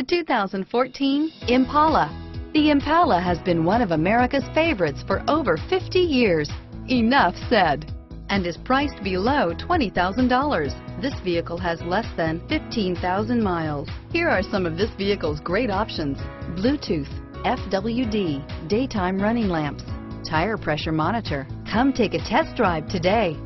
The 2014 Impala. The Impala has been one of America's favorites for over 50 years. Enough said. And is priced below $20,000. This vehicle has less than 15,000 miles. Here are some of this vehicle's great options. Bluetooth, FWD, daytime running lamps, tire pressure monitor. Come take a test drive today.